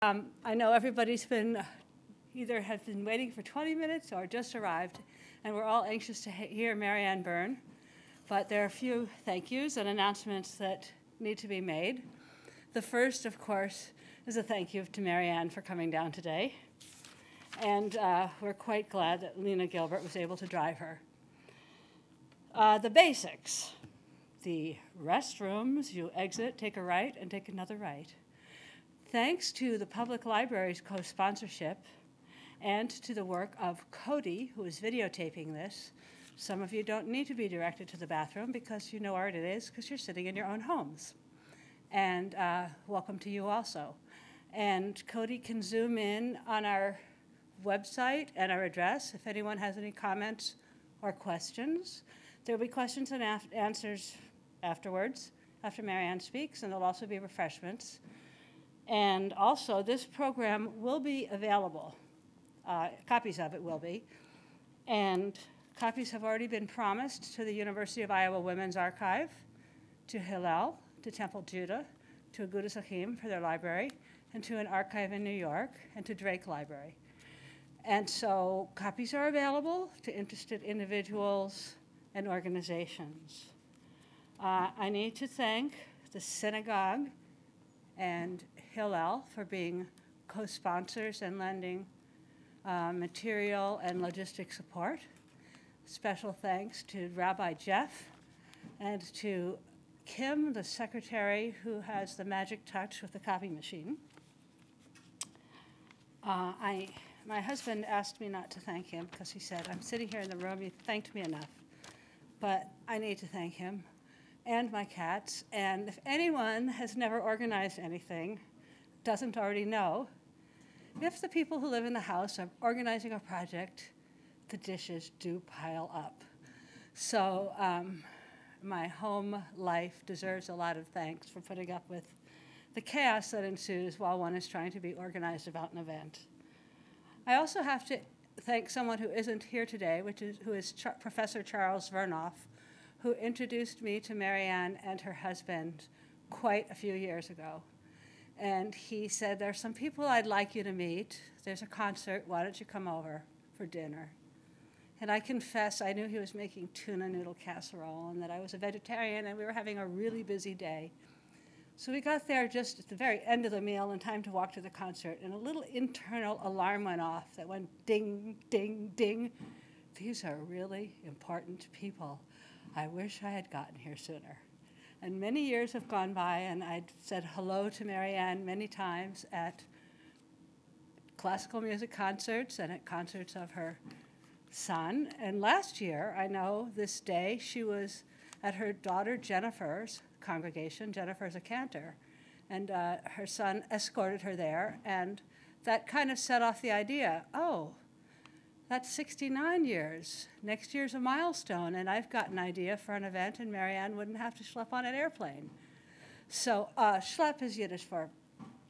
Um, I know everybody's been either have been waiting for 20 minutes or just arrived, and we're all anxious to hear Marianne Bern. But there are a few thank yous and announcements that need to be made. The first, of course, is a thank you to Marianne for coming down today. And uh, we're quite glad that Lena Gilbert was able to drive her. Uh, the basics the restrooms, you exit, take a right, and take another right. Thanks to the public library's co sponsorship and to the work of Cody, who is videotaping this, some of you don't need to be directed to the bathroom because you know where it is because you're sitting in your own homes. And uh, welcome to you also. And Cody can zoom in on our website and our address if anyone has any comments or questions. There will be questions and answers afterwards, after Marianne speaks, and there'll also be refreshments. And also, this program will be available. Uh, copies of it will be. And copies have already been promised to the University of Iowa Women's Archive, to Hillel, to Temple Judah, to Agudas Achim for their library, and to an archive in New York, and to Drake Library. And so copies are available to interested individuals and organizations. Uh, I need to thank the synagogue and Hillel for being co-sponsors and lending uh, material and logistic support. Special thanks to Rabbi Jeff and to Kim, the secretary who has the magic touch with the copy machine. Uh, I, my husband asked me not to thank him because he said, I'm sitting here in the room, you thanked me enough. But I need to thank him and my cats. And if anyone has never organized anything, doesn't already know, if the people who live in the house are organizing a project, the dishes do pile up. So um, my home life deserves a lot of thanks for putting up with the chaos that ensues while one is trying to be organized about an event. I also have to thank someone who isn't here today, which is, who is Professor Charles Vernoff, who introduced me to Marianne and her husband quite a few years ago. And he said, There are some people I'd like you to meet. There's a concert. Why don't you come over for dinner? And I confess, I knew he was making tuna noodle casserole and that I was a vegetarian and we were having a really busy day. So we got there just at the very end of the meal in time to walk to the concert, and a little internal alarm went off that went ding, ding, ding. These are really important people. I wish I had gotten here sooner. And many years have gone by, and I'd said hello to Marianne many times at classical music concerts and at concerts of her son. And last year, I know this day, she was at her daughter Jennifer's congregation. Jennifer's a cantor. And uh, her son escorted her there, and that kind of set off the idea oh, that's 69 years. Next year's a milestone, and I've got an idea for an event, and Marianne wouldn't have to schlep on an airplane. So, uh, schlep is Yiddish for.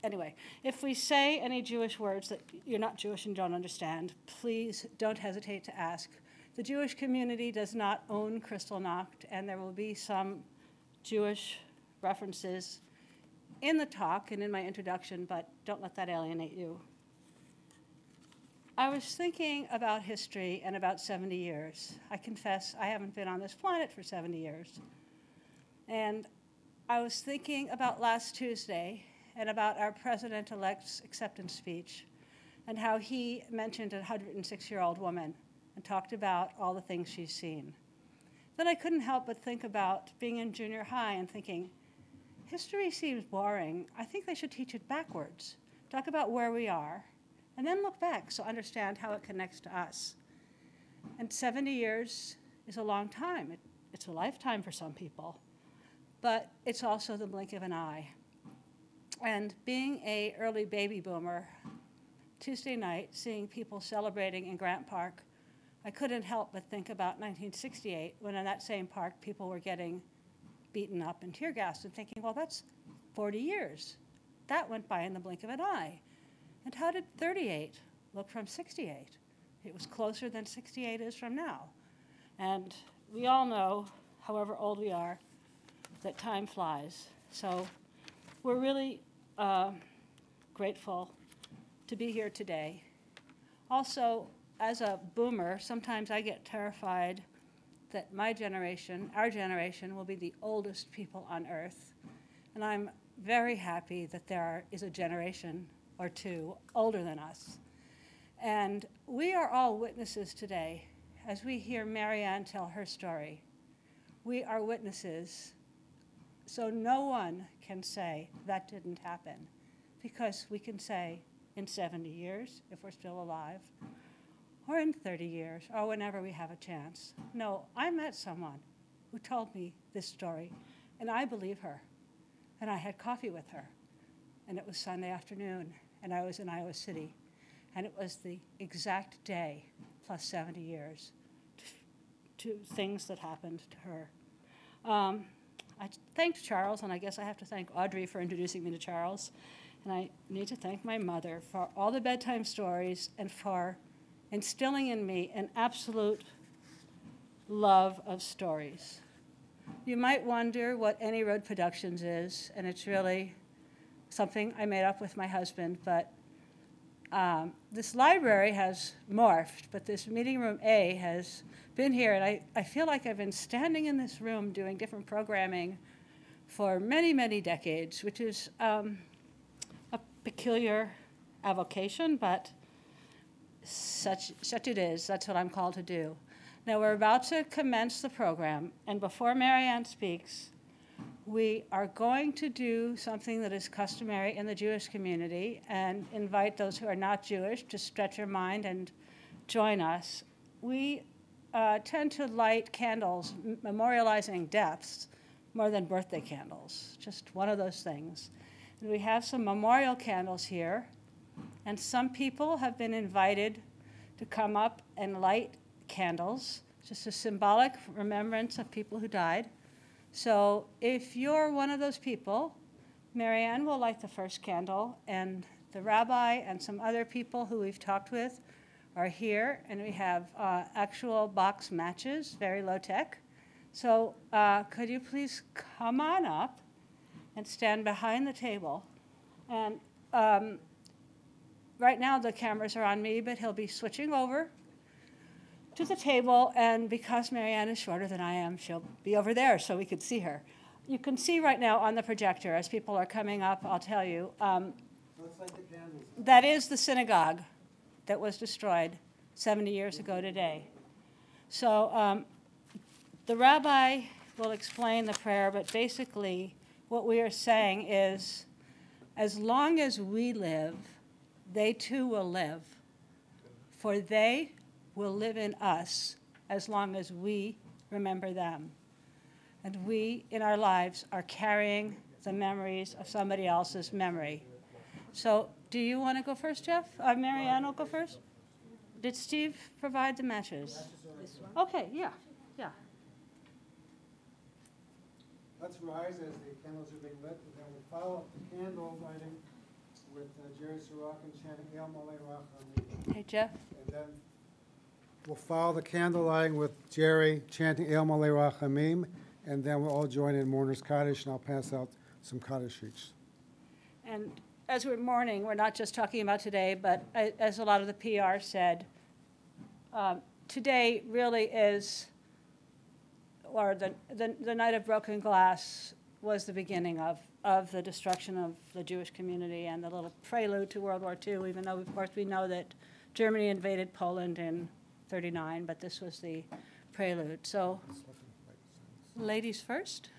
Anyway, if we say any Jewish words that you're not Jewish and don't understand, please don't hesitate to ask. The Jewish community does not own Kristallnacht, and there will be some Jewish references in the talk and in my introduction, but don't let that alienate you. I was thinking about history and about 70 years. I confess I haven't been on this planet for 70 years. And I was thinking about last Tuesday and about our president elect's acceptance speech and how he mentioned a 106 year old woman and talked about all the things she's seen. Then I couldn't help but think about being in junior high and thinking, history seems boring. I think they should teach it backwards. Talk about where we are and then look back so understand how it connects to us. And 70 years is a long time. It, it's a lifetime for some people, but it's also the blink of an eye. And being a early baby boomer, Tuesday night, seeing people celebrating in Grant Park, I couldn't help but think about 1968 when in that same park people were getting beaten up and tear gassed and thinking, well, that's 40 years. That went by in the blink of an eye. And how did 38 look from 68? It was closer than 68 is from now. And we all know, however old we are, that time flies. So we're really uh, grateful to be here today. Also, as a boomer, sometimes I get terrified that my generation, our generation, will be the oldest people on earth. And I'm very happy that there are, is a generation or two older than us. And we are all witnesses today as we hear Marianne tell her story. We are witnesses. So no one can say that didn't happen because we can say in 70 years, if we're still alive, or in 30 years, or whenever we have a chance. No, I met someone who told me this story, and I believe her. And I had coffee with her, and it was Sunday afternoon, and I was in Iowa City, and it was the exact day plus 70 years to, to things that happened to her. Um, I thanked Charles, and I guess I have to thank Audrey for introducing me to Charles. And I need to thank my mother for all the bedtime stories and for instilling in me an absolute love of stories. You might wonder what Any Road Productions is, and it's really something I made up with my husband, but um, this library has morphed, but this meeting room A has been here, and I, I feel like I've been standing in this room doing different programming for many, many decades, which is um, a peculiar avocation, but such, such it is. That's what I'm called to do. Now, we're about to commence the program, and before Marianne speaks, we are going to do something that is customary in the Jewish community and invite those who are not Jewish to stretch your mind and join us. We uh, tend to light candles memorializing deaths more than birthday candles, just one of those things. And we have some memorial candles here and some people have been invited to come up and light candles, just a symbolic remembrance of people who died. So if you're one of those people, Marianne will light the first candle, and the rabbi and some other people who we've talked with are here, and we have uh, actual box matches, very low tech. So uh, could you please come on up and stand behind the table? And um, right now the cameras are on me, but he'll be switching over to the table, and because Marianne is shorter than I am, she'll be over there so we could see her. You can see right now on the projector as people are coming up, I'll tell you. Um, that is the synagogue that was destroyed 70 years ago today. So um, the rabbi will explain the prayer, but basically, what we are saying is as long as we live, they too will live. For they will live in us as long as we remember them. And we, in our lives, are carrying the memories of somebody else's memory. So, do you want to go first, Jeff? Uh, Marianne will go first? Did Steve provide the matches? Okay, yeah, yeah. Let's rise as the candles are being lit, and then we'll follow up the candle lighting with uh, Jerry Sorokin chanting El Malay Rachamim. Hey, Jeff. And then we'll follow the candle lighting with Jerry chanting El Malay Rachamim, and then we'll all join in Mourner's Kaddish, and I'll pass out some Kaddish sheets. And as we're mourning, we're not just talking about today, but as a lot of the PR said, um, today really is, or the, the, the night of broken glass was the beginning of of the destruction of the Jewish community and the little prelude to World War II, even though, of course, we know that Germany invaded Poland in 39, but this was the prelude. So, ladies first.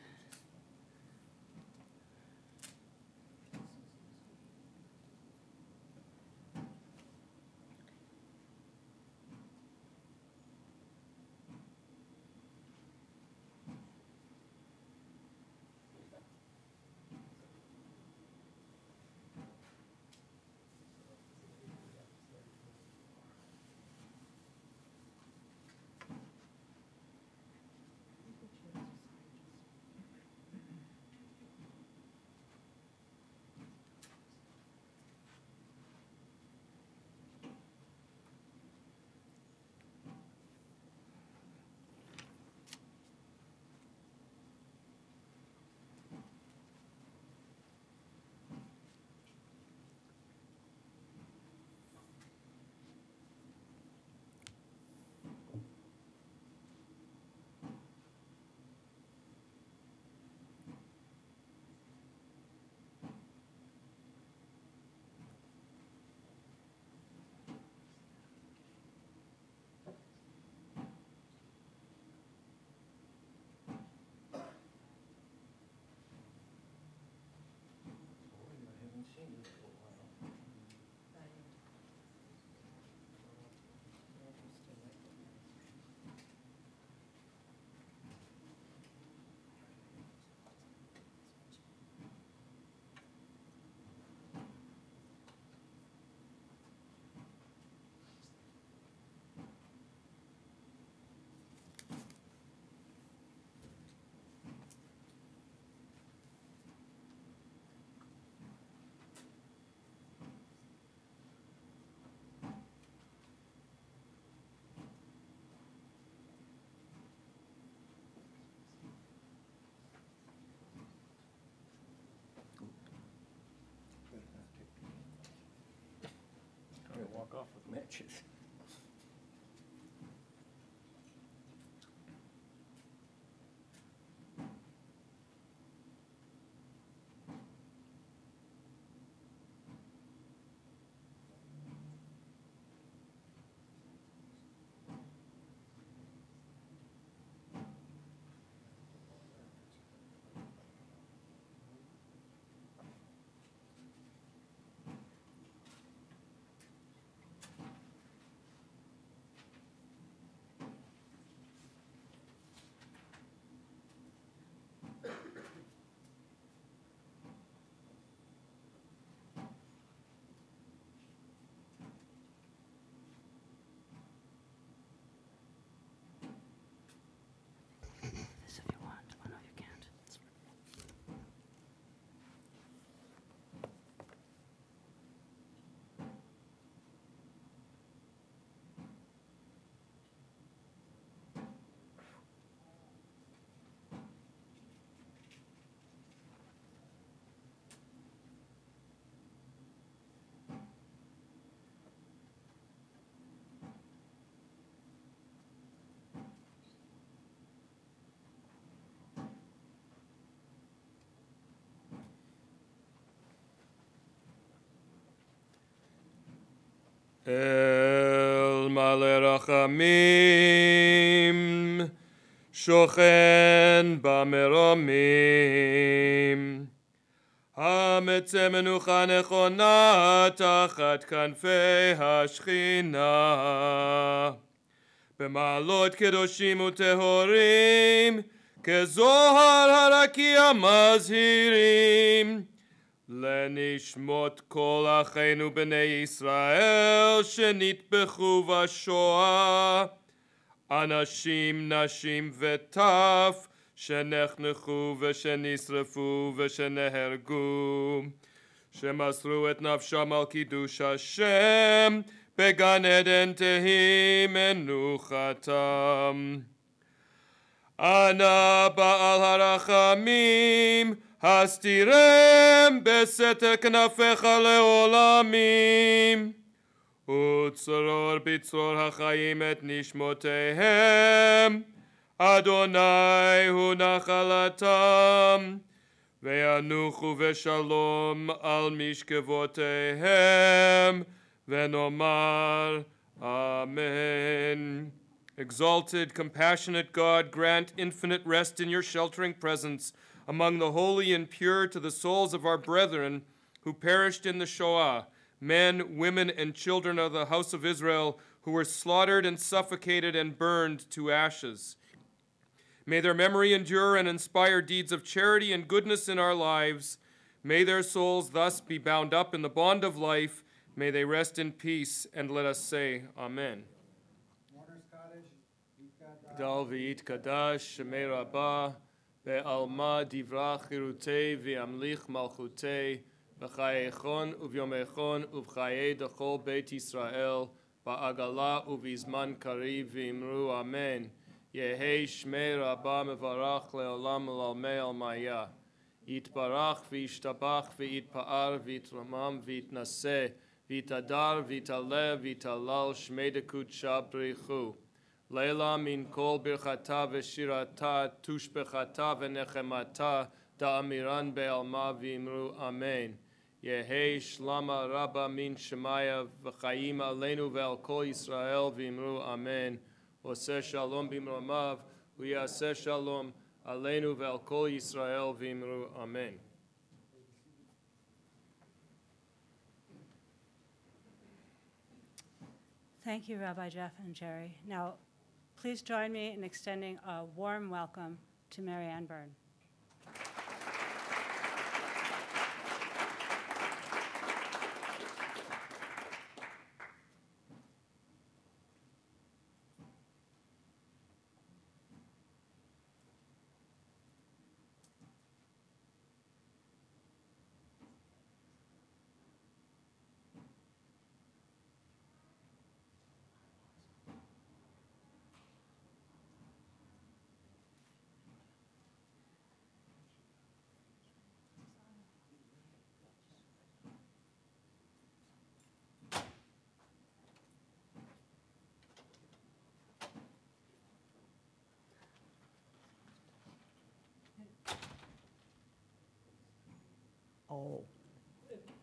Off with matches. אל מלא רחמים, שוכן במרומים. המצא מנוחה נכונה תחת כנפי השכינה. במעלות קדושים וטהורים, כזוהר הרקיע מזהירים. לנשמות כל אחינו בני ישראל שנטבחו בשואה, אנשים, נשים וטף שנחנכו ושנשרפו ושנהרגו, שמסרו את נפשם על קידוש השם, בגן עדן תהי מנוחתם. אנא בעל הרחמים, הסתירם בסתר כנפיך לעולמים. וצרור בצרור החיים את נשמותיהם, אדוני הוא נחלתם, וינוחו בשלום על משכבותיהם, ונאמר אמן. Exalted, compassionate God, grant infinite rest in your sheltering presence among the holy and pure to the souls of our brethren who perished in the Shoah, men, women, and children of the house of Israel who were slaughtered and suffocated and burned to ashes. May their memory endure and inspire deeds of charity and goodness in our lives. May their souls thus be bound up in the bond of life. May they rest in peace, and let us say, Amen. Mourners Kaddish, Yitkat, Dal v'yit kadash ועלמא דברה חירותי וימליך מלכותי בחייכון וביומכון ובחיי דכל בית ישראל בעגלה ובזמן קריב ואמרו אמן. יהי שמי רבה מברך לעולם ולעלמי עלמיה. יתברך וישתבח ויתפאר ויתרומם ויתנשא ויתהדר ויתעלה ויתהלל שמי דקודשה בריחו. Leila min kol birchata v'shirata tushbechata v'nechemata da'amiran be'alma v'imru amen. Yehi shlama rabba min shemaya v'chaim aleinu ve'al kol Yisrael v'imru amen. Ose shalom bimromav u'yaseh shalom aleinu ve'al kol Yisrael v'imru amen. Thank you, Rabbi Jeff and Jerry. Now, please join me in extending a warm welcome to Mary Ann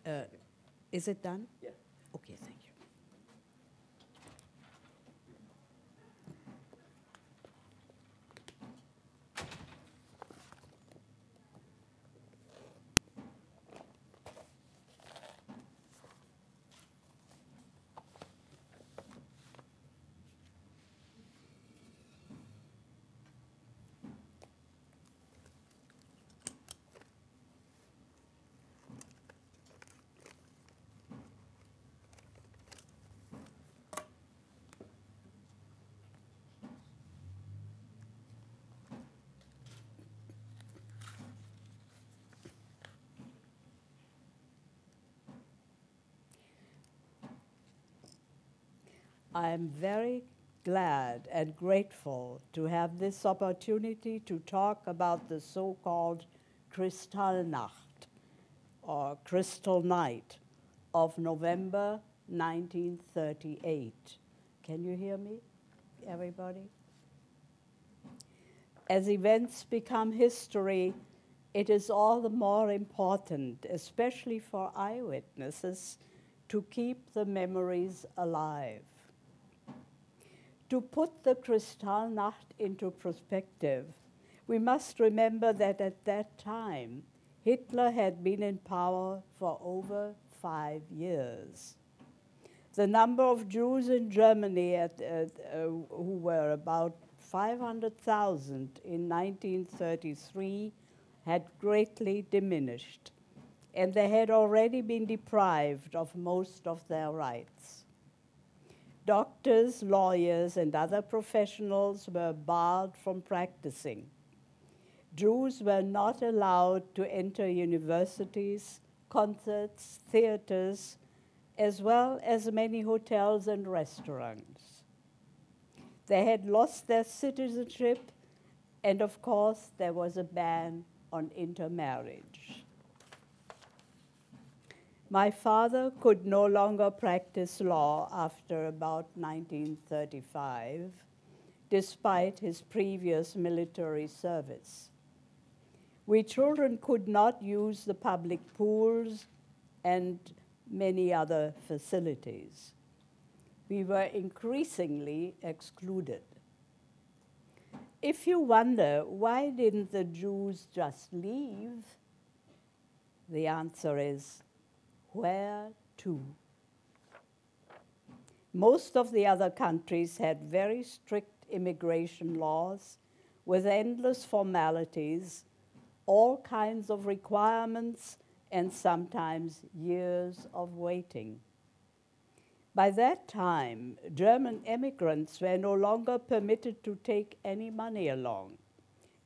uh, is it done? I am very glad and grateful to have this opportunity to talk about the so called Kristallnacht or Crystal Night of November 1938. Can you hear me, everybody? As events become history, it is all the more important, especially for eyewitnesses, to keep the memories alive. To put the Kristallnacht into perspective, we must remember that at that time, Hitler had been in power for over five years. The number of Jews in Germany, at, at, uh, who were about 500,000 in 1933, had greatly diminished, and they had already been deprived of most of their rights. Doctors, lawyers, and other professionals were barred from practicing. Jews were not allowed to enter universities, concerts, theaters, as well as many hotels and restaurants. They had lost their citizenship, and of course, there was a ban on intermarriage. My father could no longer practice law after about 1935, despite his previous military service. We children could not use the public pools and many other facilities. We were increasingly excluded. If you wonder why didn't the Jews just leave, the answer is where to? Most of the other countries had very strict immigration laws with endless formalities, all kinds of requirements, and sometimes years of waiting. By that time, German immigrants were no longer permitted to take any money along,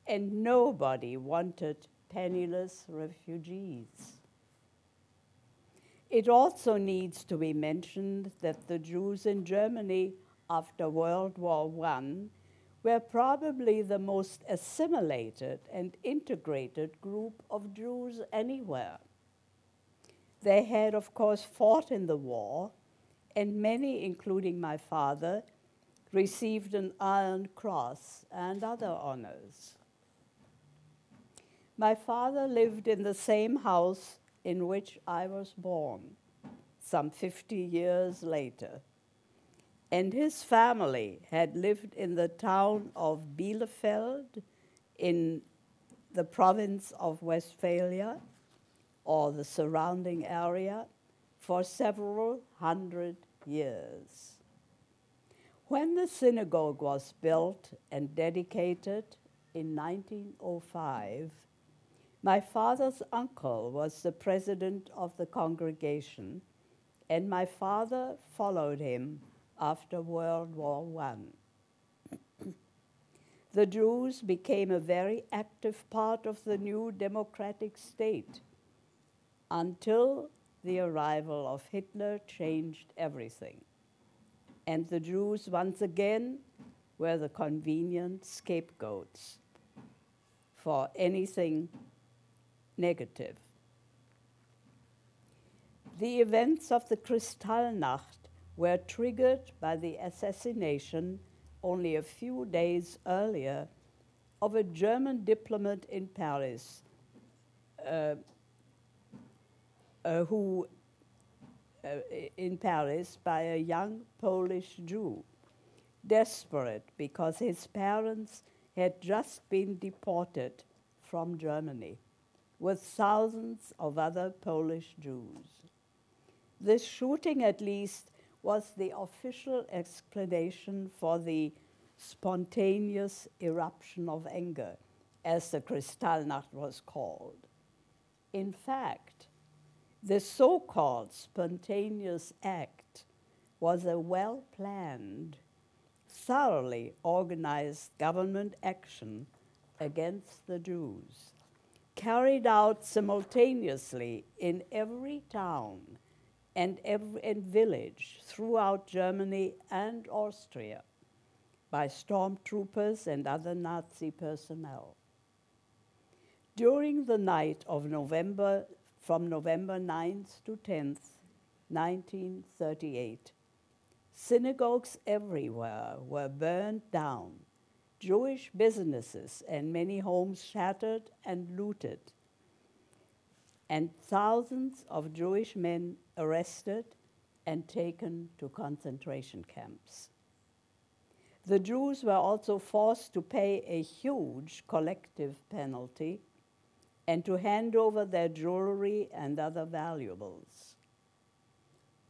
and nobody wanted penniless refugees. It also needs to be mentioned that the Jews in Germany after World War I were probably the most assimilated and integrated group of Jews anywhere. They had, of course, fought in the war, and many, including my father, received an Iron Cross and other honors. My father lived in the same house in which I was born some 50 years later. And his family had lived in the town of Bielefeld in the province of Westphalia or the surrounding area for several hundred years. When the synagogue was built and dedicated in 1905, my father's uncle was the president of the congregation, and my father followed him after World War I. the Jews became a very active part of the new democratic state until the arrival of Hitler changed everything. And the Jews once again were the convenient scapegoats for anything negative. The events of the Kristallnacht were triggered by the assassination only a few days earlier of a German diplomat in Paris, uh, uh, who uh, in Paris by a young Polish Jew, desperate because his parents had just been deported from Germany with thousands of other Polish Jews. This shooting, at least, was the official explanation for the spontaneous eruption of anger, as the Kristallnacht was called. In fact, the so called spontaneous act was a well planned, thoroughly organized government action against the Jews, carried out simultaneously in every town and, every, and village throughout Germany and Austria by stormtroopers and other Nazi personnel. During the night of November from November 9th to 10th, 1938. Synagogues everywhere were burned down, Jewish businesses and many homes shattered and looted, and thousands of Jewish men arrested and taken to concentration camps. The Jews were also forced to pay a huge collective penalty and to hand over their jewelry and other valuables.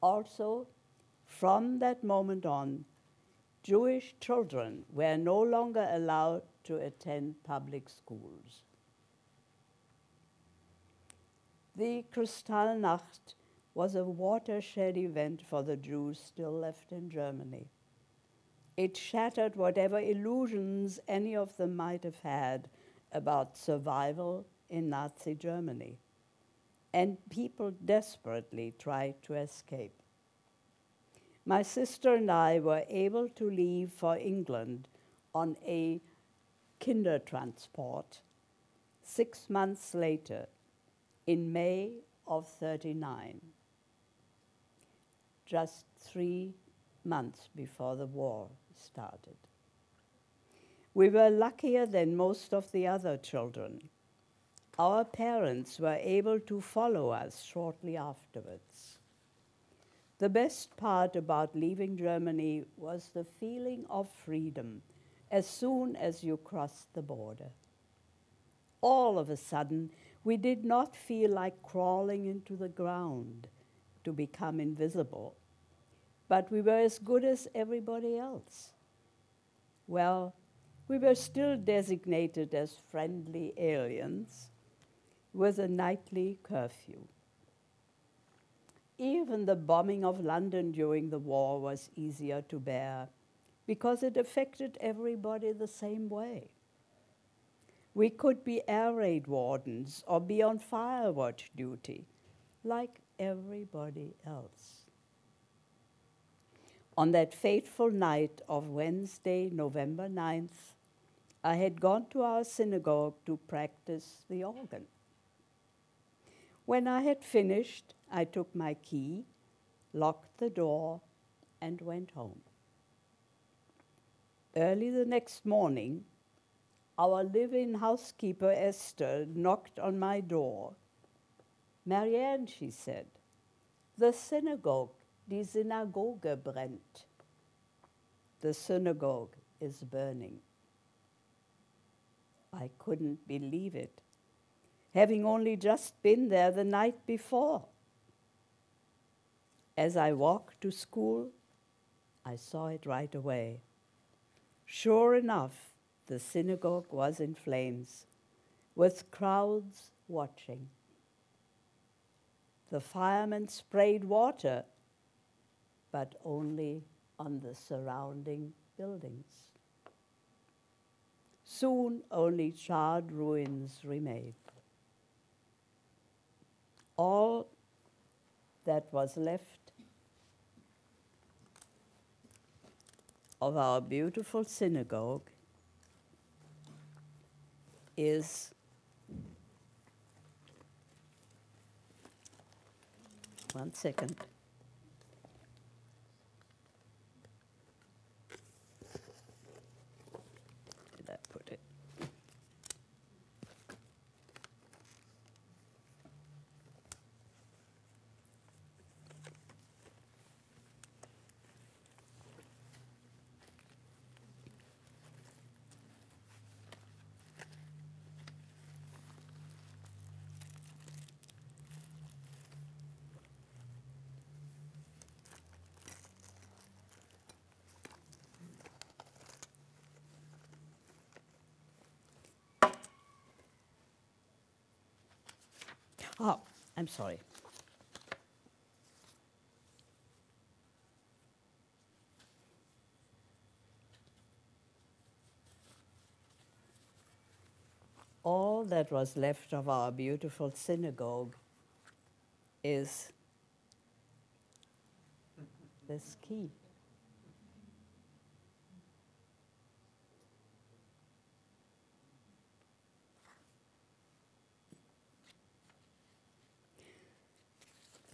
Also, from that moment on, Jewish children were no longer allowed to attend public schools. The Kristallnacht was a watershed event for the Jews still left in Germany. It shattered whatever illusions any of them might have had about survival in Nazi Germany, and people desperately tried to escape. My sister and I were able to leave for England on a Kindertransport six months later, in May of 39, just three months before the war started. We were luckier than most of the other children our parents were able to follow us shortly afterwards. The best part about leaving Germany was the feeling of freedom as soon as you crossed the border. All of a sudden, we did not feel like crawling into the ground to become invisible, but we were as good as everybody else. Well, we were still designated as friendly aliens, with a nightly curfew. Even the bombing of London during the war was easier to bear because it affected everybody the same way. We could be air raid wardens or be on fire watch duty like everybody else. On that fateful night of Wednesday, November 9th, I had gone to our synagogue to practice the organ. When I had finished, I took my key, locked the door, and went home. Early the next morning, our live in housekeeper Esther knocked on my door. Marianne, she said, the synagogue, die Synagoge brennt. The synagogue is burning. I couldn't believe it having only just been there the night before. As I walked to school, I saw it right away. Sure enough, the synagogue was in flames, with crowds watching. The firemen sprayed water, but only on the surrounding buildings. Soon only charred ruins remained all that was left of our beautiful synagogue is one second. Oh, I'm sorry. All that was left of our beautiful synagogue is this key.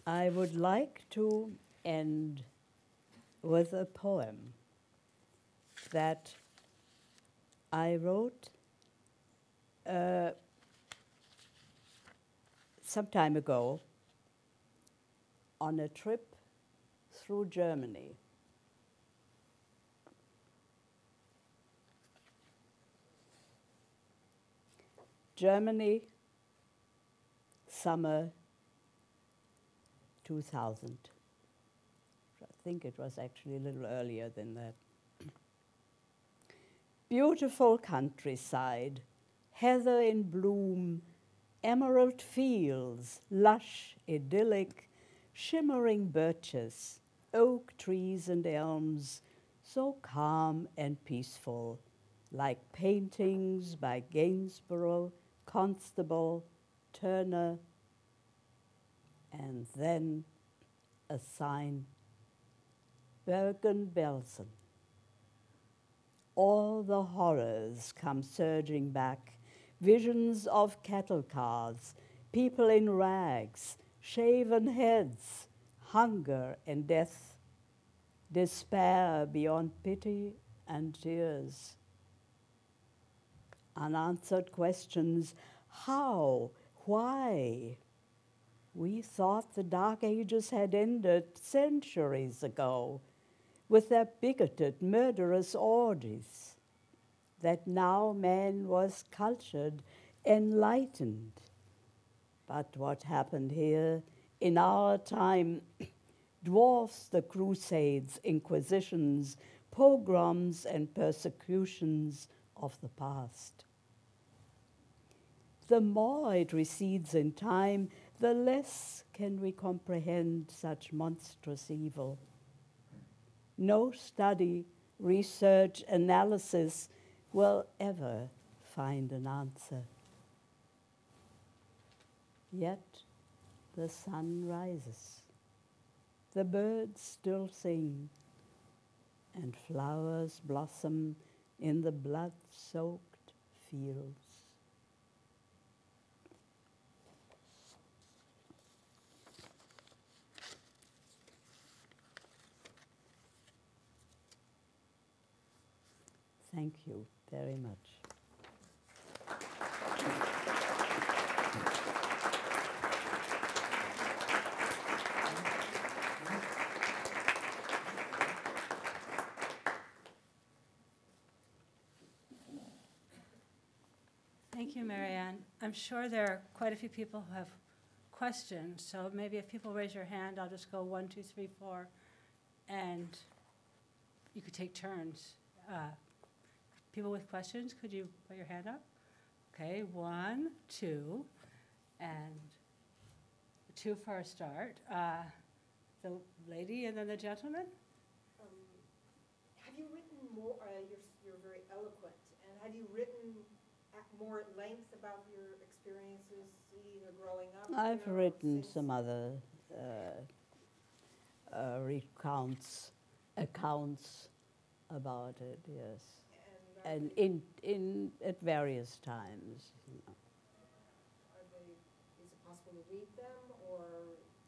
I would like to end with a poem that I wrote uh, some time ago on a trip through Germany. Germany, summer 2000. I think it was actually a little earlier than that. Beautiful countryside, heather in bloom, emerald fields, lush, idyllic, shimmering birches, oak trees and elms, so calm and peaceful, like paintings by Gainsborough, Constable, Turner, and then a sign Bergen-Belsen. All the horrors come surging back visions of cattle cars, people in rags, shaven heads, hunger and death, despair beyond pity and tears. Unanswered questions how, why? We thought the Dark Ages had ended centuries ago with their bigoted, murderous orgies, that now man was cultured, enlightened. But what happened here in our time dwarfs the Crusades, Inquisitions, pogroms, and persecutions of the past. The more it recedes in time, the less can we comprehend such monstrous evil. No study, research, analysis will ever find an answer. Yet the sun rises, the birds still sing, and flowers blossom in the blood soaked fields. Thank you very much. Thank you, Marianne. I'm sure there are quite a few people who have questions, so maybe if people raise your hand, I'll just go one, two, three, four, and you could take turns. Uh, People with questions, could you put your hand up? Okay, one, two, and two for a start. Uh, The lady and then the gentleman? Um, Have you written more, uh, you're, you're very eloquent, and have you written at more at length about your experiences either growing up? I've know, written since- some other uh, uh, recounts, accounts about it, yes. And are And they- in, in, at various times. you know. they, is it possible to read them, or,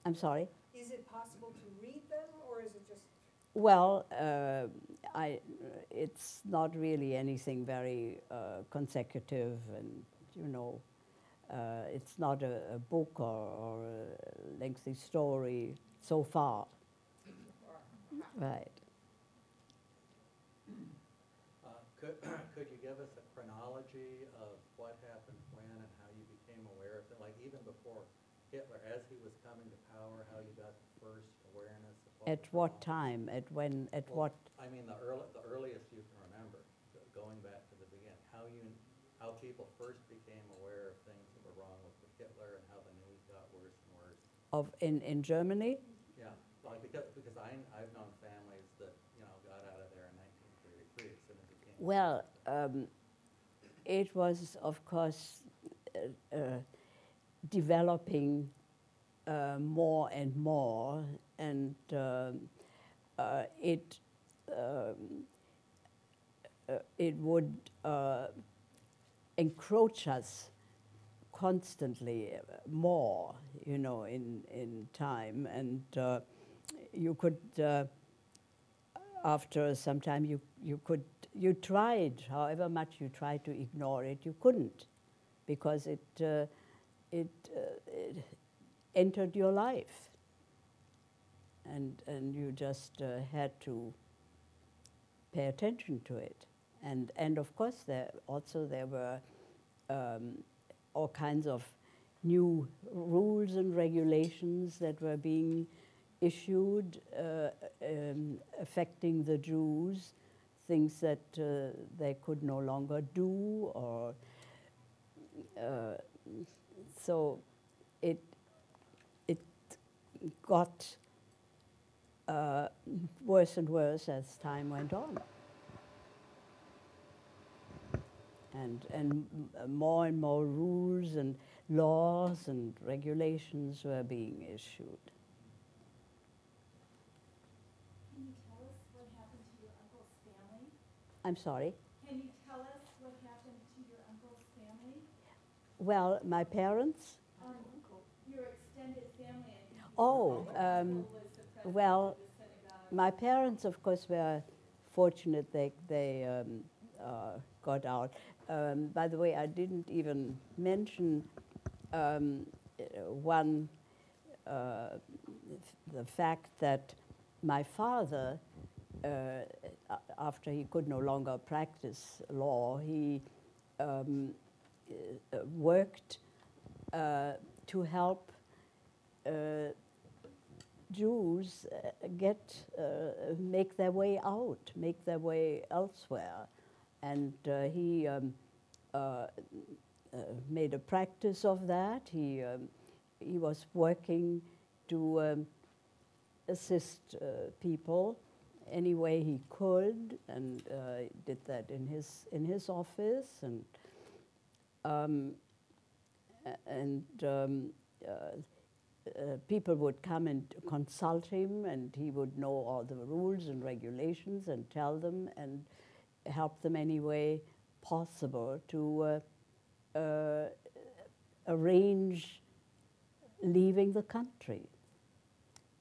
I'm sorry? is it possible to read them, or is it just, Well, uh, I, it's not really anything very uh, consecutive and, you know, uh, it's not a, a book or, or a lengthy story so far. Right. Uh, Could, could you give us a chronology of what happened when and how you became aware of it? Like even before Hitler, as he was coming to power, how you got the first awareness of what At what wrong? time? At when? At Well, what? I mean, the early, the earliest you can remember, going back to the beginning, how you, how people first became aware of things that were wrong with Hitler and how the news got worse and worse. of in, in Germany. Yeah, like because, because I, I've known families that, you know, got out of there in nineteen thirty-three as soon as it came. Well, um, it was, of course, uh, uh, developing uh, more and more, and um, uh, it um, uh, it would uh, encroach us constantly uh, more, you know, in in time, and uh, you could. After some time you, you could you tried however much you tried to ignore it you couldn't because it uh, it, uh, it entered your life. And and you just uh, had to pay attention to it. And and of course there also there were um, all kinds of new rules and regulations that were being issued uh, um, affecting the Jews, things that uh, they could no longer do, or uh, so it it got uh, worse and worse as time went on, and and more and more rules and laws and regulations were being issued. Can you tell us what happened to your uncle's family? I'm sorry. Can you tell us what happened to your uncle's family? Well, my parents. Um, your extended family. I think you Oh, um, uncle was the president well. My parents, of course, were fortunate they they um, uh, got out. Um, by the way, I didn't even mention um, one uh, the fact that my father, uh, after he could no longer practice law, he um, uh, worked uh, to help. Uh, Jews uh, get uh, make their way out, make their way elsewhere, and he um, made a practice of that. He um, he was working to um, assist people any way he could, and uh, did that in his in his office, and um, and um, uh, uh, people would come and consult him, and he would know all the rules and regulations and tell them and help them any way possible to uh, uh, arrange leaving the country,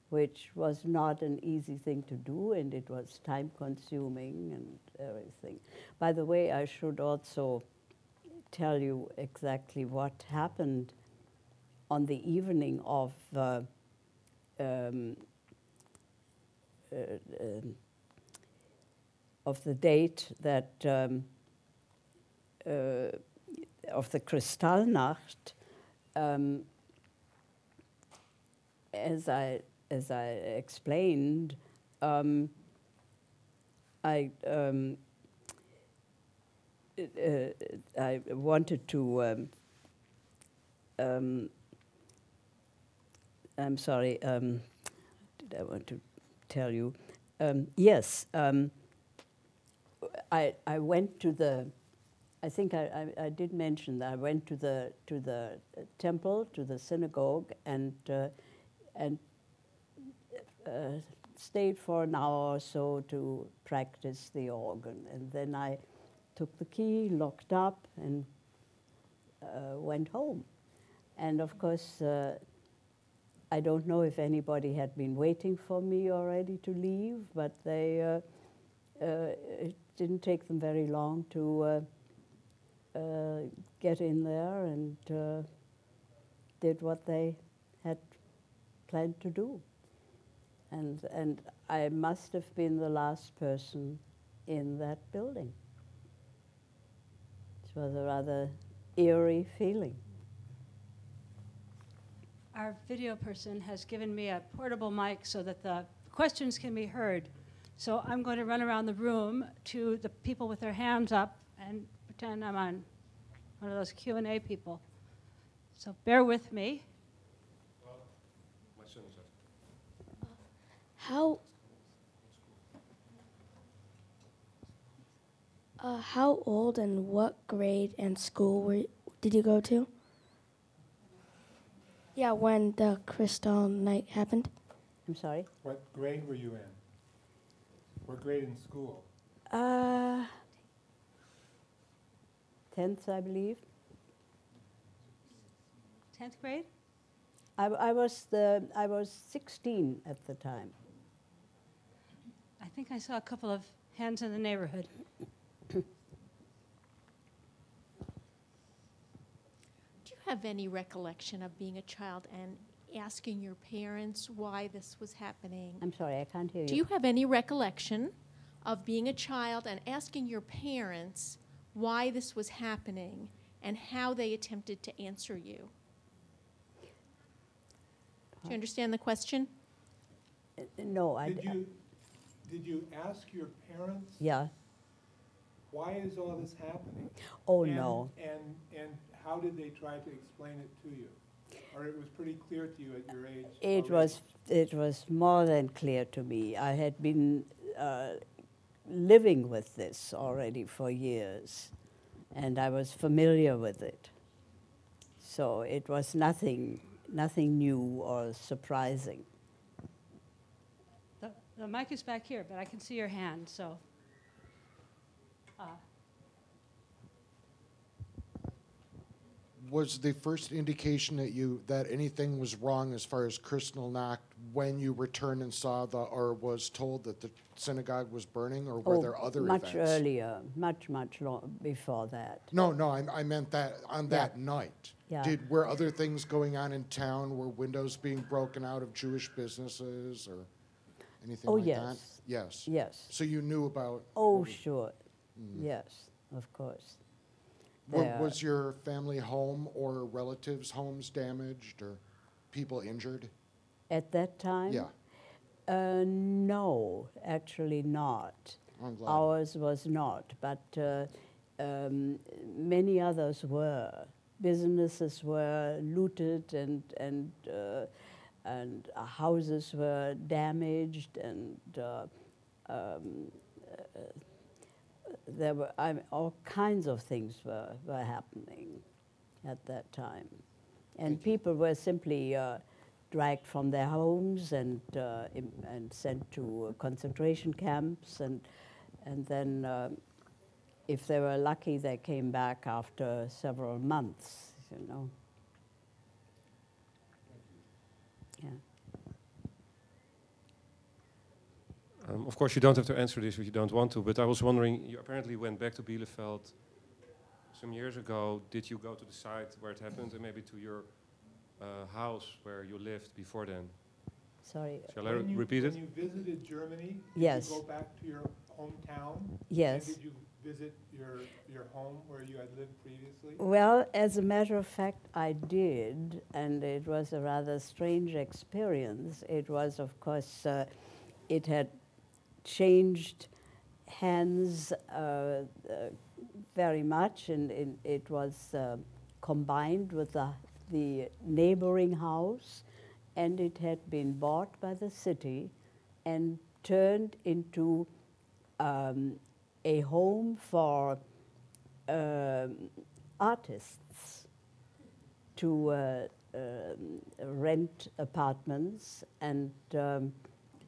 which was not an easy thing to do, and it was time consuming and everything. By the way, I should also tell you exactly what happened on the evening of uh, um, uh, um, of the date that um, uh, of the Kristallnacht, um, as I as I explained, um, I um, uh, I wanted to. Um, um, I'm sorry. Um, did I want to tell you? Um, yes, I I went to the. I think I, I, I did mention that I went to the to the temple to the synagogue and uh, and uh, stayed for an hour or so to practice the organ, and then I took the key, locked up, and uh, went home. And of course, uh, I don't know if anybody had been waiting for me already to leave, but they uh, uh, it didn't take them very long to uh, get in there and did what they had planned to do. And and I must have been the last person in that building. It was a rather eerie feeling. Our video person has given me a portable mic so that the questions can be heard. So I'm going to run around the room to the people with their hands up and pretend I'm on one of those Q&A people. So bear with me. How uh, how old and what grade and school were, did you go to? Yeah, when the crystal night happened. I'm sorry. What grade were you in? What grade in school? Uh, 10th, I believe. 10th grade? I, I, was the, I was 16 at the time. I think I saw a couple of hands in the neighborhood. Do you have any recollection of being a child and asking your parents why this was happening? I'm sorry, I can't hear you. Do you have any recollection of being a child and asking your parents why this was happening and how they attempted to answer you? Do you understand the question? Uh, no, I. Did you, did you ask your parents, yeah. why is all this happening? Oh, And- no. And, and how did they try to explain it to you? Or it was pretty clear to you at your age? It already? was, it was more than clear to me. I had been uh, living with this already for years, and I was familiar with it. So it was nothing, nothing new or surprising. The, the mic is back here, but I can see your hand, so. uh, Was the first indication that you, that anything was wrong as far as Kristallnacht when you returned and saw the, or was told that the synagogue was burning, or were Oh, there other much events? earlier, much, much lo- before that. No, no, I, I meant that, on Yeah. that night. Yeah. Did, were other things going on in town? Were windows being broken out of Jewish businesses, or anything Oh, like that? yes. Yes. Yes. So you knew about? Oh, what sure. Yes, of course. There- Was your family home or relatives' homes damaged, or people injured? At that time? Yeah. Uh, no, actually not. I'm glad. Ours was not, but uh, um, many others were. Businesses were looted and and uh, and uh, houses were damaged and uh, um, uh, there were I mean, all kinds of things were, were happening at that time, and people were simply. Uh, dragged from their homes and uh, and sent to uh, concentration camps and and then if they were lucky they came back after several months you know yeah Um, of course, you don't have to answer this if you don't want to, but I was wondering, you apparently went back to Bielefeld some years ago. Did you go to the site where it happened and maybe to your uh, house where you lived before then? sorry Shall I When re- you- repeat it? When you visited Germany? Yes. You go back to your hometown? Yes. And did you visit your, your home where you had lived previously? Well, as a matter of fact, I did, and it was a rather strange experience. It was, of course, uh, it had changed hands uh, uh, very much, and, and it was uh, combined with the, the neighboring house, and it had been bought by the city and turned into um, a home for um, artists to uh, um, rent apartments and um,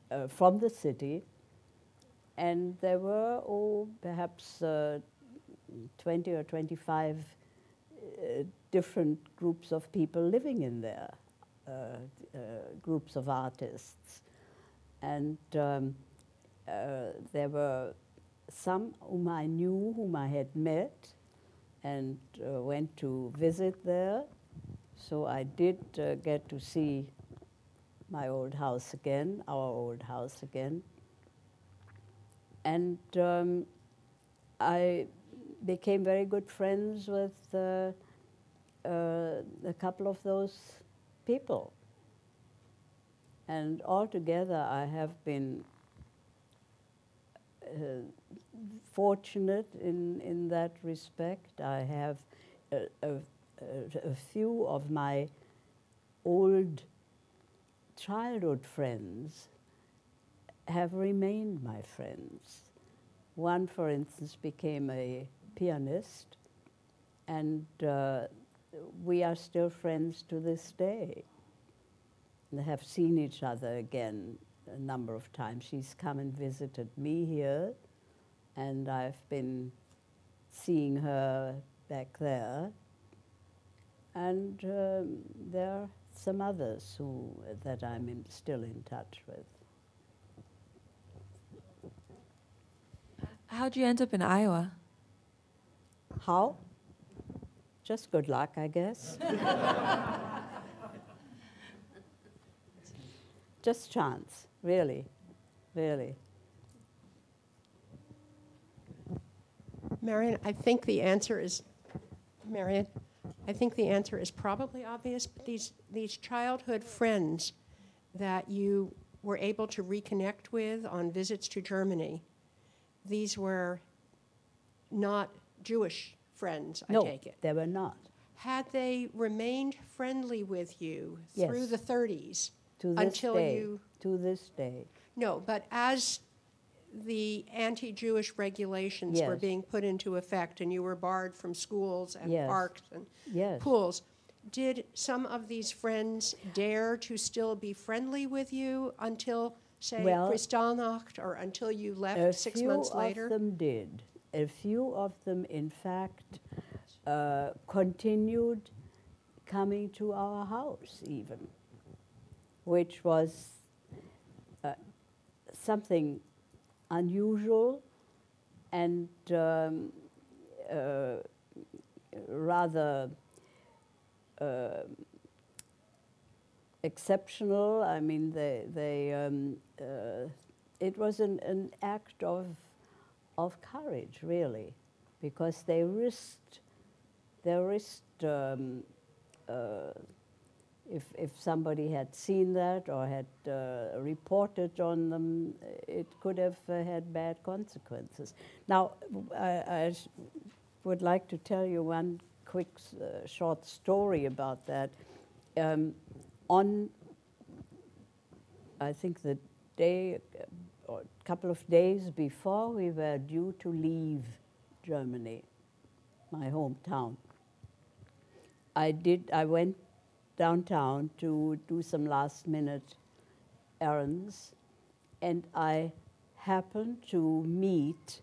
uh, from the city. And there were, oh, perhaps uh, 20 or 25 uh, different groups of people living in there, uh, uh, groups of artists. And um, uh, there were some whom I knew, whom I had met, and went to visit there. So I did get to see my old house again, our old house again. And um, I became very good friends with uh, uh, a couple of those people. And altogether, I have been uh, fortunate in, in that respect. I have a, a, a, a few of my old childhood friends have remained my friends. One, for instance, became a pianist, and uh, we are still friends to this day. And have seen each other again a number of times. She's come and visited me here, and I've been seeing her back there. And um, there are some others who, that I'm in, still in touch with. How'd you end up in Iowa? How? Just good luck, I guess. Just chance, really, really. Marianne, I think the answer is, Marianne, I think the answer is probably obvious, but these, these childhood friends that you were able to reconnect with on visits to Germany, these were not Jewish friends, I no, take it. they were not. Had they remained friendly with you Yes. through the 30s To this until day. you To this day. no, but as the anti-Jewish regulations were being put into effect and you were barred from schools and Yes. parks and Yes. pools, did some of these friends dare to still be friendly with you until, say, Well, Kristallnacht or until you left six months later? a few of them did. A few of them, in fact, uh, continued coming to our house, even, which was uh, something unusual and um, uh, rather uh, exceptional. I mean, they, they um, uh, it was an, an act of, of courage, really, because they risked, they risked, um, uh, if, if somebody had seen that or had uh, reported on them, it could have uh, had bad consequences. Now, I, I would like to tell you one quick, uh, short story about that. Um, on, I think the day, uh, a couple of days before we were due to leave Germany, my hometown, I did. I went downtown to do some last minute errands, and I happened to meet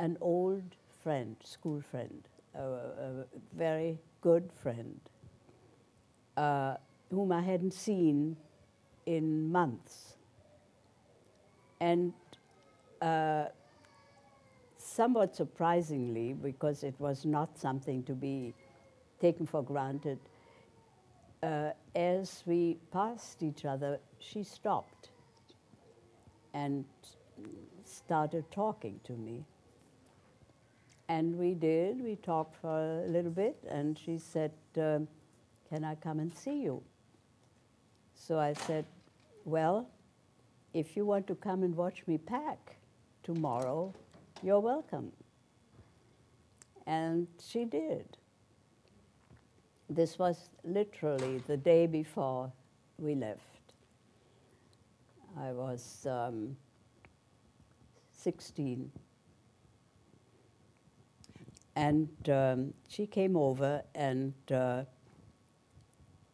an old friend, school friend, a, a very good friend, uh, whom I hadn't seen in months. And uh, somewhat surprisingly, because it was not something to be taken for granted, uh, as we passed each other, she stopped and started talking to me. And we did, we talked for a little bit, and she said, um, Can I come and see you? So I said, Well, if you want to come and watch me pack tomorrow, you're welcome. And she did. This was literally the day before we left. I was um, 16. And um, she came over and uh,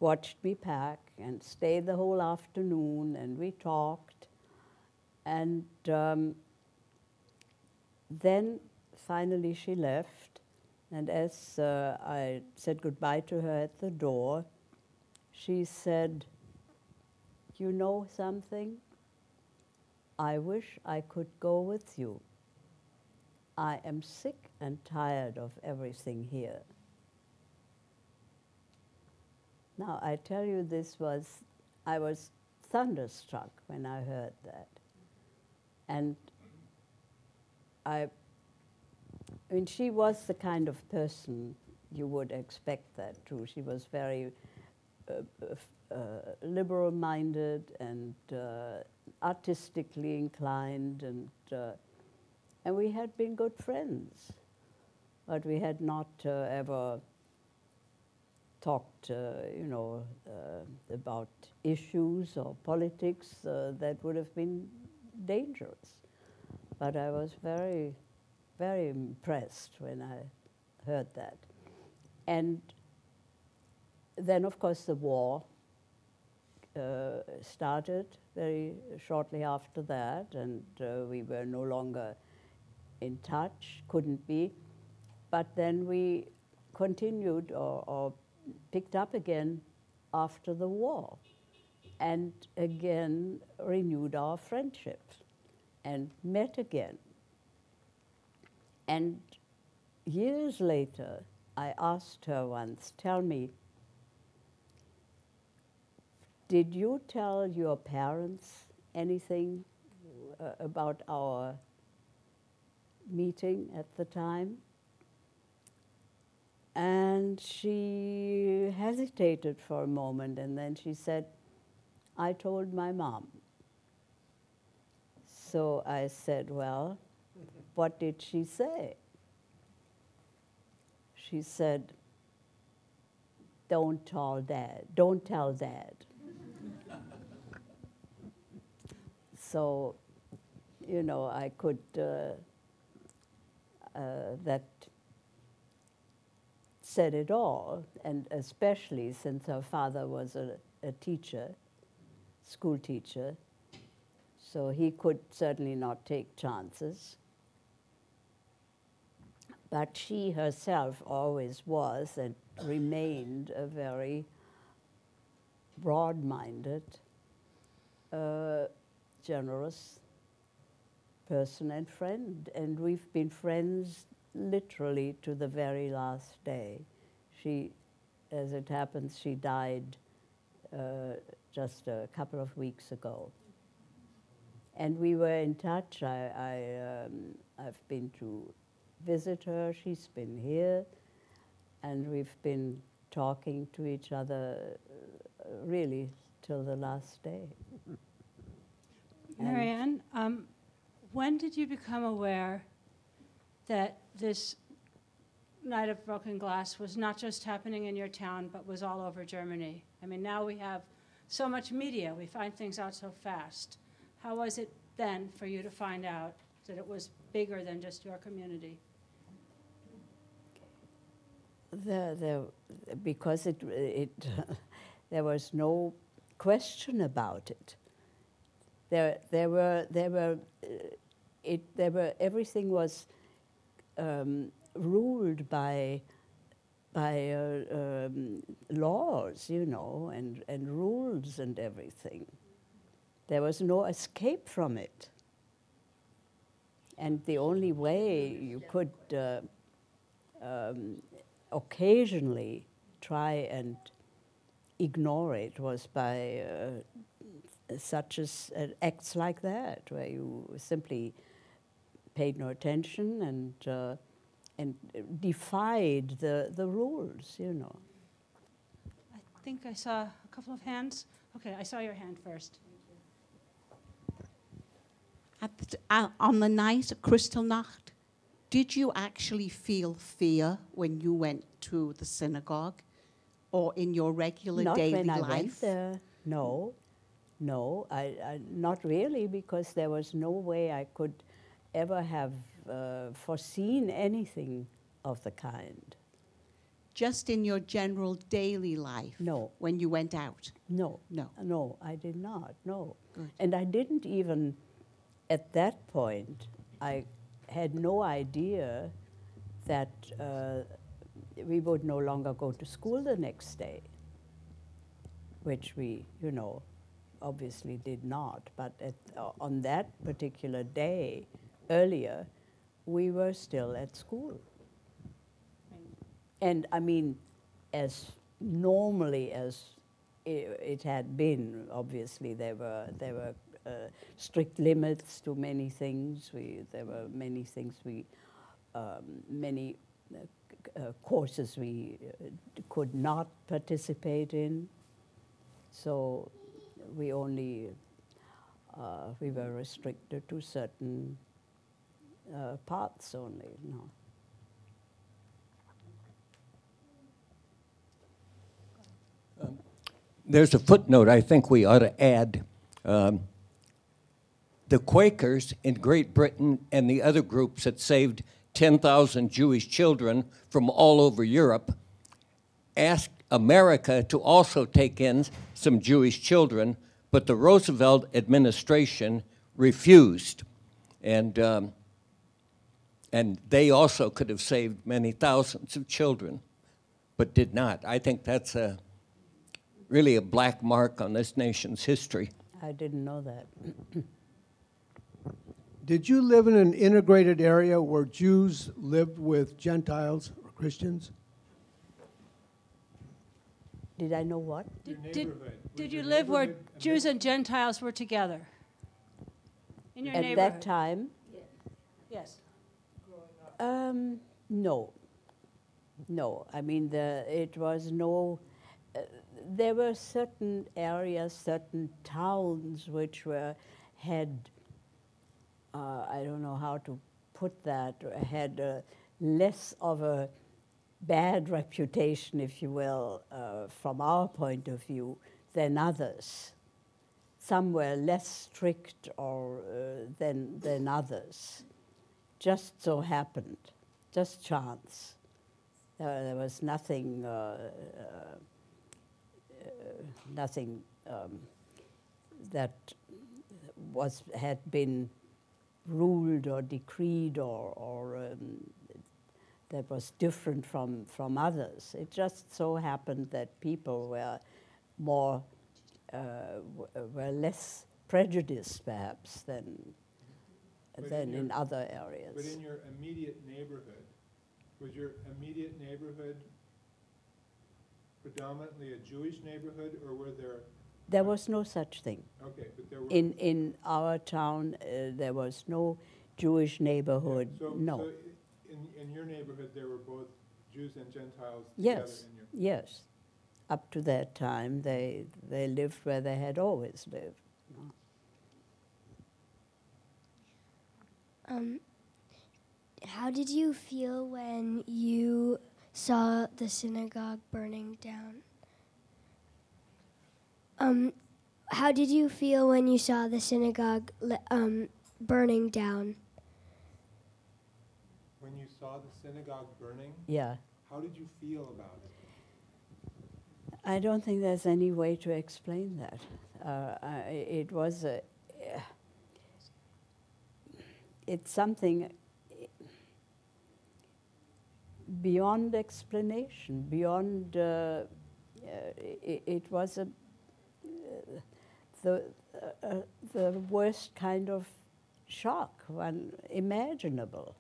watched me pack and stayed the whole afternoon, and we talked. And um, then finally she left, and as uh, I said goodbye to her at the door, she said, You know something? I wish I could go with you. I am sick and tired of everything here. Now, I tell you, this was, I was thunderstruck when I heard that. And I, I mean, she was the kind of person you would expect that too. She was very uh, uh, liberal minded and uh, artistically inclined, and, uh, and we had been good friends. But we had not uh, ever talked, uh, you know, about issues or politics that would have been dangerous. But I was very, very impressed when I heard that. And then, of course, the war uh, started very shortly after that, and uh, we were no longer in touch, couldn't be. But then we continued or, or picked up again after the war and again renewed our friendship and met again. And years later, I asked her once, Tell me, did you tell your parents anything uh, about our meeting at the time? And she hesitated for a moment and then she said, I told my mom. So I said, Well, what did she say? She said, Don't tell dad. Don't tell dad. so, you know, I could, uh, uh, that said it all, and especially since her father was a, a teacher, school teacher, so he could certainly not take chances. But she herself always was and remained a very broad minded, uh, generous person and friend. And we've been friends literally to the very last day. She, as it happens, she died uh, just a couple of weeks ago. And we were in touch. I, I, um, I've been to visit her, she's been here, and we've been talking to each other uh, really till the last day. Marianne, um, when did you become aware that this night of broken glass was not just happening in your town, but was all over Germany? I mean, now we have so much media, we find things out so fast. How was it then for you to find out that it was bigger than just your community? the, the, because it, it there was no question about it. There, there were, there were, uh, it, there were, everything was um, ruled by, by uh, um, laws, you know, and, and rules and everything. There was no escape from it. And the only way you could uh, um, occasionally try and ignore it was by uh, such as uh, acts like that, where you simply paid no attention and uh, and defied the the rules, you know. I think I saw a couple of hands. Okay, I saw your hand first. At the, uh, on the night of Kristallnacht, did you actually feel fear when you went to the synagogue or in your regular not daily when I life? went there. No, no, I, I, not really, because there was no way I could ever have uh, foreseen anything of the kind. Just in your general daily life? No. When you went out? No, No. no, I did not. No, Good. and I didn't even, at that point, I had no idea that uh, we would no longer go to school the next day, which we, you know, obviously did not. But at, uh, on that particular day, earlier, we were still at school. And I mean, as normally as it, it had been, obviously there were there were uh, strict limits to many things. We there were many things we um, many uh, uh, courses we uh, could not participate in. So we only uh, we were restricted to certain uh, parts only. No. There's a footnote I think we ought to add. Um, the Quakers in Great Britain and the other groups that saved 10,000 Jewish children from all over Europe asked America to also take in some Jewish children, but the Roosevelt administration refused. And, um, and they also could have saved many thousands of children, but did not. I think that's a, really a black mark on this nation's history. I didn't know that. Did you live in an integrated area where Jews lived with Gentiles or Christians? Did I know what? Did, did, did you live where Jews and Gentiles were together? In your At neighborhood? that time? Yes. Um, no. No, I mean, the, it was no, uh, there were certain areas, certain towns which were, had, uh, I don't know how to put that, had uh, less of a bad reputation, if you will, uh, from our point of view, than others. Some were less strict or uh, than than others. Just so happened, just chance. Uh, there was nothing, uh, uh, nothing um, that was had been ruled or decreed or, or um, that was different from, from others. It just so happened that people were more, uh, were less prejudiced perhaps than, But than your- in other areas. But in your immediate neighborhood, was your immediate neighborhood predominantly a Jewish neighborhood, or were there, There was no such thing. okay, but there were? In, in our town, uh, there was no Jewish neighborhood, So- no. so In, in your neighborhood, there were both Jews and Gentiles together Yes, in your? yes. Up to that time, they, they lived where they had always lived. Um, how did you feel when you saw the synagogue burning down? Um, how did you feel when you saw the synagogue li- um, burning down? When you saw the synagogue burning? Yeah. How did you feel about it? I don't think there's any way to explain that. Uh, I, it was a. It's something beyond explanation, beyond. Uh, uh, it, it was a the uh, the worst kind of shock one imaginable.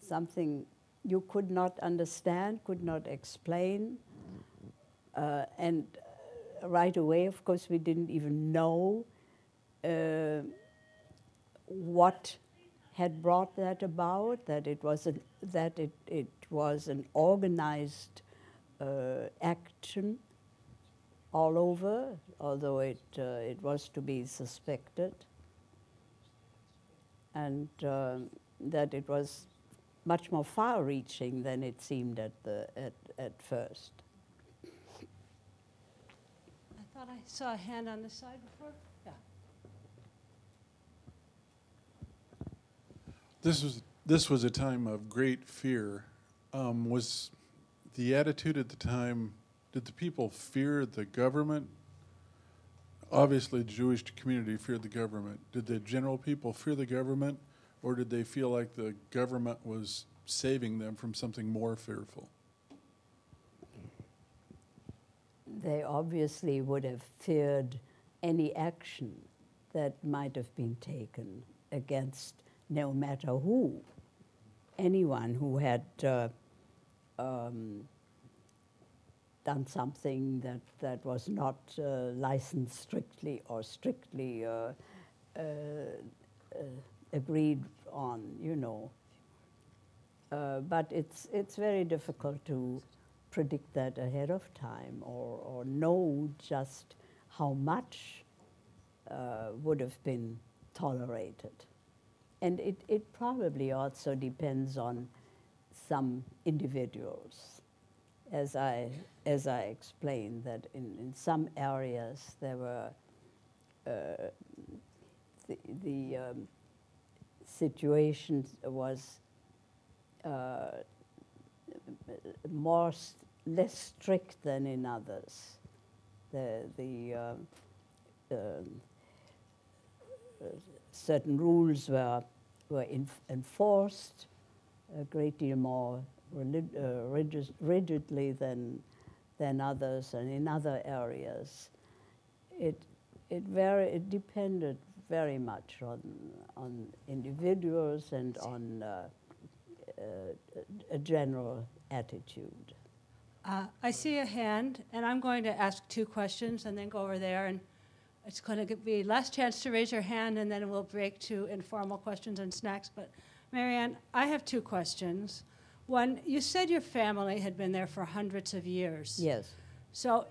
Something you could not understand, could not explain. Uh, and right away, of course, we didn't even know uh, what had brought that about, that it was, an, that it, it was an organized uh, action all over, although it, uh, it was to be suspected, and um that it was much more far-reaching than it seemed at, the, at, at first. I thought I saw a hand on the side before. This was this was a time of great fear. Um, was the attitude at the time? Did the people fear the government? Obviously, the Jewish community feared the government. Did the general people fear the government, or did they feel like the government was saving them from something more fearful? They obviously would have feared any action that might have been taken against no matter who, anyone who had uh, um, done something that, that was not uh, licensed strictly or strictly uh, uh, uh, agreed on, you know. Uh, but it's, it's very difficult to predict that ahead of time or, or know just how much would have been tolerated. And it, it probably also depends on some individuals. As I, as I explained, that in, in some areas there were uh, the, the um, situation was uh, more less strict than in others. The the um, um, uh, certain rules were were enf- enforced a great deal more relig- uh, rigid- rigidly than than others, and in other areas, it it very it depended very much on on individuals and on uh, uh, a, a general attitude. Uh, I see a hand, and I'm going to ask two questions and then go over there. And it's going to be last chance to raise your hand, and then we'll break to informal questions and snacks. But, Marianne, I have two questions. One, you said your family had been there for hundreds of years. Yes. So,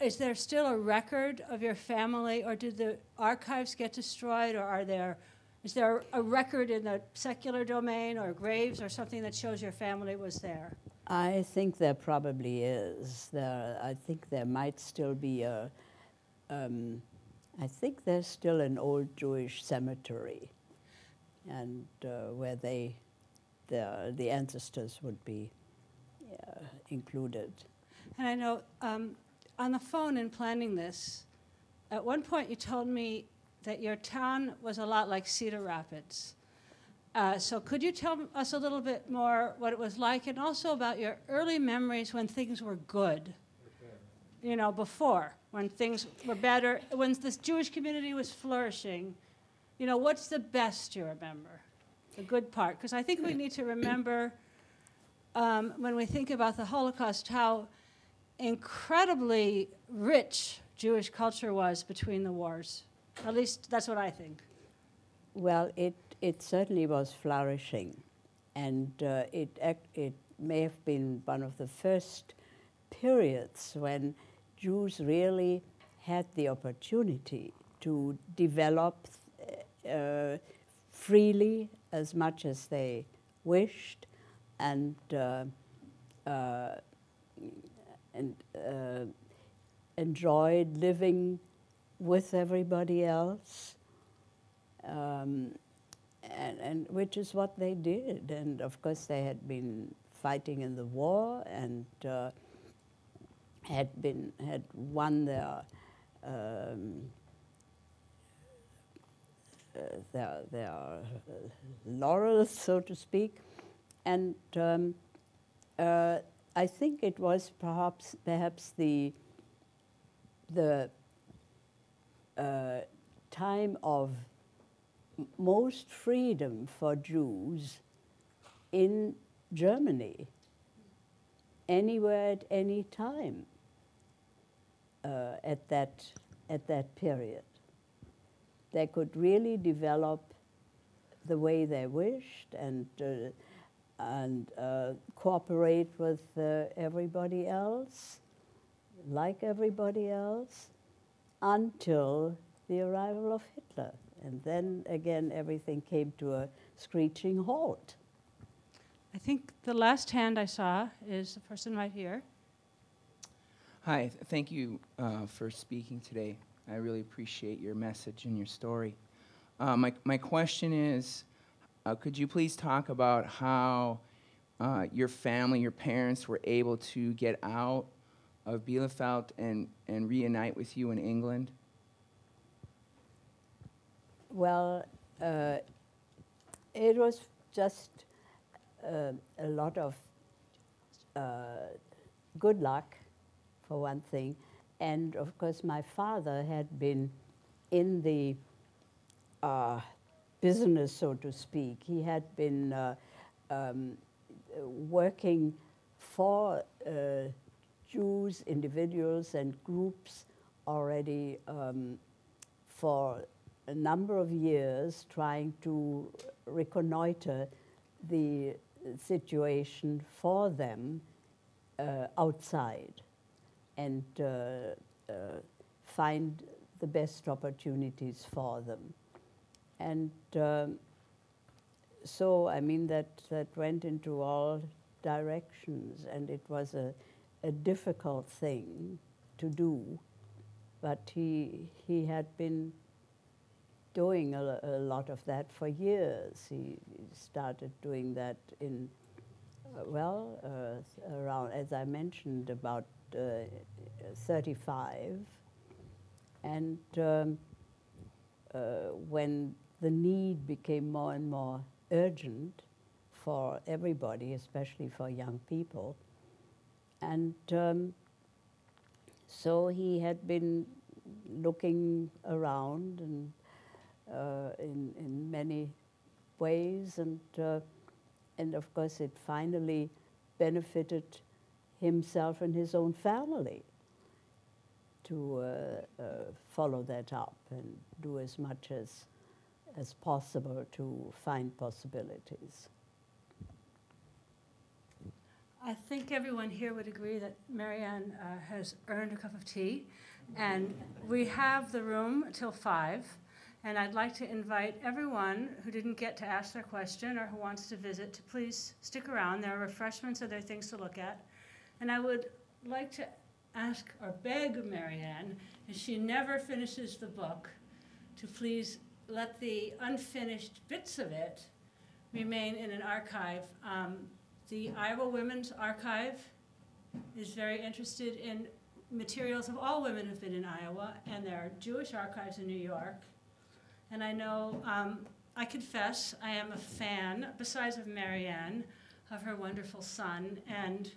is there still a record of your family, or did the archives get destroyed, or are there? Is there a record in the secular domain or graves or something that shows your family was there? I think there probably is. There, I think there might still be a. Um, I think there's still an old Jewish cemetery, and uh, where they, the the ancestors would be uh, included. And I know um, on the phone in planning this, at one point you told me that your town was a lot like Cedar Rapids. Uh, so could you tell us a little bit more what it was like, and also about your early memories when things were good? You know, before when things were better, when this Jewish community was flourishing. You know, what's the best you remember? The good part, because I think we need to remember um, when we think about the Holocaust how incredibly rich Jewish culture was between the wars. At least that's what I think. Well, it, it certainly was flourishing, and uh, it, it may have been one of the first periods when Jews really had the opportunity to develop uh, freely as much as they wished and, uh, uh, and uh, enjoyed living with everybody else um, and, and which is what they did. And of course, they had been fighting in the war and uh, had been had won their um, uh, their their laurels, so to speak. And um, uh, I think it was perhaps perhaps the the uh, time of most freedom for Jews in Germany, anywhere at any time uh, at, that, at that period. They could really develop the way they wished and, uh, and uh, cooperate with uh, everybody else, like everybody else, until the arrival of Hitler. And then again, everything came to a screeching halt. I think the last hand I saw is the person right here. Hi, th- thank you uh, for speaking today. I really appreciate your message and your story. Uh, my, my question is uh, could you please talk about how uh, your family, your parents, were able to get out of Bielefeld and, and reunite with you in England? Well, uh, it was just uh, a lot of good luck, for one thing. And of course, my father had been in the uh, business, so to speak. He had been uh, um, working for uh, Jews, individuals, and groups already um, for a number of years trying to reconnoiter the situation for them uh, outside and uh, uh, find the best opportunities for them. And um, so, I mean, that, that went into all directions, and it was a, a difficult thing to do, but he, he had been doing a, a lot of that for years. He started doing that in, uh, well, uh, around, as I mentioned, about 35. And um, uh, when the need became more and more urgent for everybody, especially for young people, and um, so he had been looking around and uh, in, in many ways, and, uh, and of course, it finally benefited himself and his own family to uh, uh, follow that up and do as much as, as possible to find possibilities. I think everyone here would agree that Marianne uh, has earned a cup of tea. And we have the room till 5. And I'd like to invite everyone who didn't get to ask their question or who wants to visit to please stick around. There are refreshments or there are things to look at. And I would like to ask or beg Marianne, if she never finishes the book, to please let the unfinished bits of it remain in an archive. Um, the Iowa Women's Archive is very interested in materials of all women who've been in Iowa, and there are Jewish archives in New York. And I know, um, I confess, I am a fan, besides of Marianne, of her wonderful son. And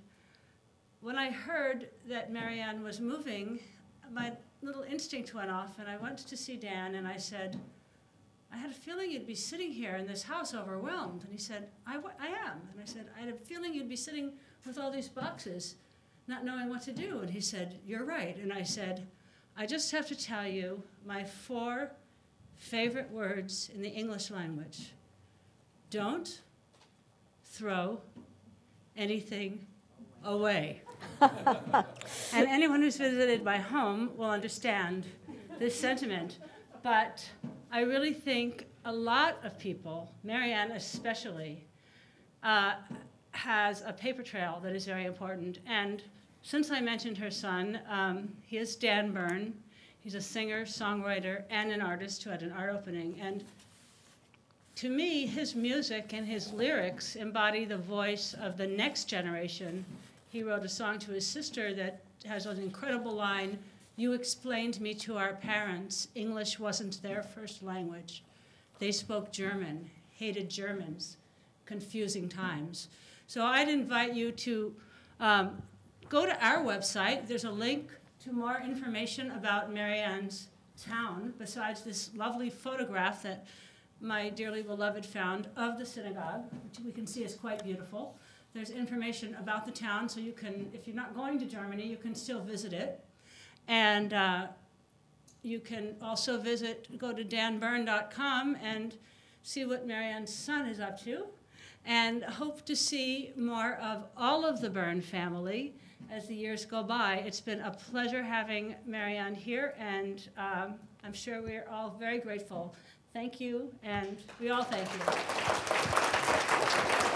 when I heard that Marianne was moving, my little instinct went off, and I went to see Dan, and I said, I had a feeling you'd be sitting here in this house overwhelmed. And he said, I, I am. And I said, I had a feeling you'd be sitting with all these boxes, not knowing what to do. And he said, You're right. And I said, I just have to tell you my four favorite words in the English language don't throw anything away. and anyone who's visited my home will understand this sentiment. But I really think a lot of people, Marianne especially, uh, has a paper trail that is very important. And since I mentioned her son, um, he is Dan Bern. He's a singer, songwriter, and an artist who had an art opening. And to me, his music and his lyrics embody the voice of the next generation. He wrote a song to his sister that has an incredible line you explained me to our parents English wasn't their first language. They spoke German, hated Germans, confusing times. So I'd invite you to um, go to our website. There's a link to more information about Marianne's town, besides this lovely photograph that my dearly beloved found of the synagogue, which we can see is quite beautiful. There's information about the town, so you can, if you're not going to Germany, you can still visit it. And uh, you can also visit, go to danbern.com and see what Marianne's son is up to. And hope to see more of all of the Bern family as the years go by. It's been a pleasure having Marianne here, and um, I'm sure we're all very grateful. Thank you, and we all thank you.